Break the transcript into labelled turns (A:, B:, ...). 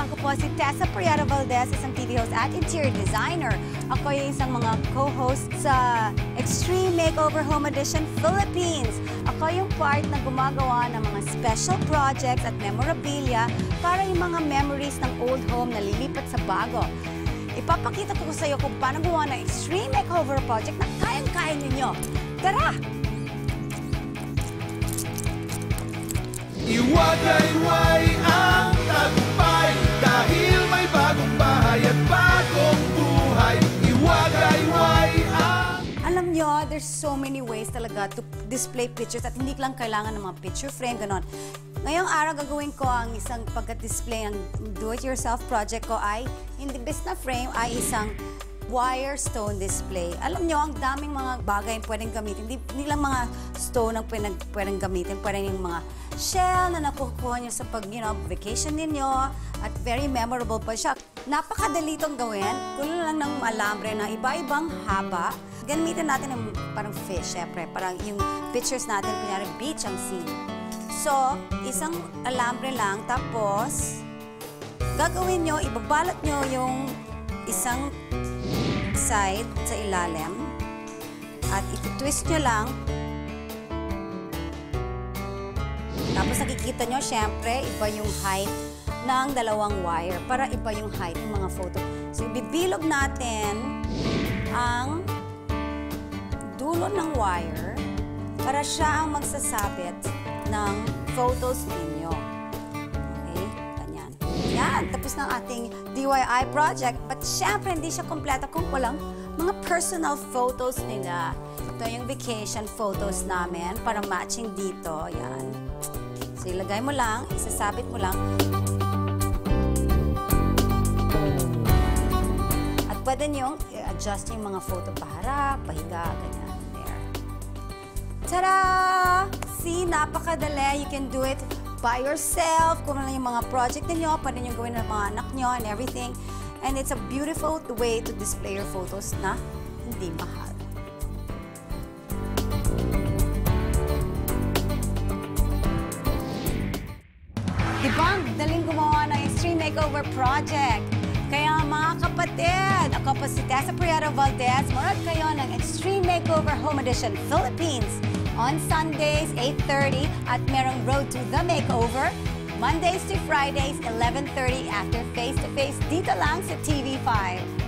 A: Ako po si Tessa Prieta Valdez, isang TV host at interior designer. Ako yung isang mga co-host sa Extreme Makeover Home Edition Philippines. Ako yung part na gumagawa ng mga special projects at memorabilia para yung mga memories ng old home na lilipat sa bago. Ipapakita ko sa iyo kung paano gumawa ng Extreme Makeover project na kayang-kaya ninyo. Tara!
B: Iwagayway
A: nyo, there's so many ways talaga to display pictures at hindi lang kailangan ng mga picture frame, ganon. Ngayong araw gagawin ko ang isang pagka-display ng do-it-yourself project ko ay, hindi best na frame, ay isang wire stone display. Alam nyo, ang daming mga bagay yung pwedeng gamitin. Hindi, hindi lang mga stone ang pwedeng, pwedeng gamitin. Pwedeng yung mga shell na nakukuha nyo sa pag, you know, vacation ninyo. At very memorable pa siya. Napakadali itong gawin. Kulo lang ng alambre na iba-ibang haba. Gamitin natin ng parang fish, syempre. Parang yung pictures natin, kunyari beach ang scene. So, isang alambre lang. Tapos, gagawin nyo, ibabalot nyo yung isang side sa ilalim. At iti-twist nyo lang. Tapos nakikita nyo, syempre, iba yung height ng dalawang wire para iba yung height ng mga photo. So, ibibilog natin ang dulo ng wire para siya ang magsasabit ng photos ninyo. Okay? Ganyan. Yan. Tapos ng ating DIY project. But syempre, hindi siya kompleto kung walang mga personal photos nila. Ito yung vacation photos namin para matching dito. Yan. So, ilagay mo lang, isasabit mo lang. At pwede niyong i-adjust yung mga photo paharap, pahiga, ganyan. Tada! See, napakadali. You can do it by yourself. Kung ano yung mga project ninyo, pwede nyo gawin ng mga anak nyo and everything. And it's a beautiful way to display your photos na hindi mahal. Diba? Daling gumawa ng Extreme Makeover Project. Kaya mga kapatid, ako po si Tessa Prieta Valdez. Marad kayo ng Extreme Makeover Home Edition Philippines on Sundays, 8.30 at merong Road to the Makeover. Mondays to Fridays, 11.30 after face-to-face dito lang sa TV5.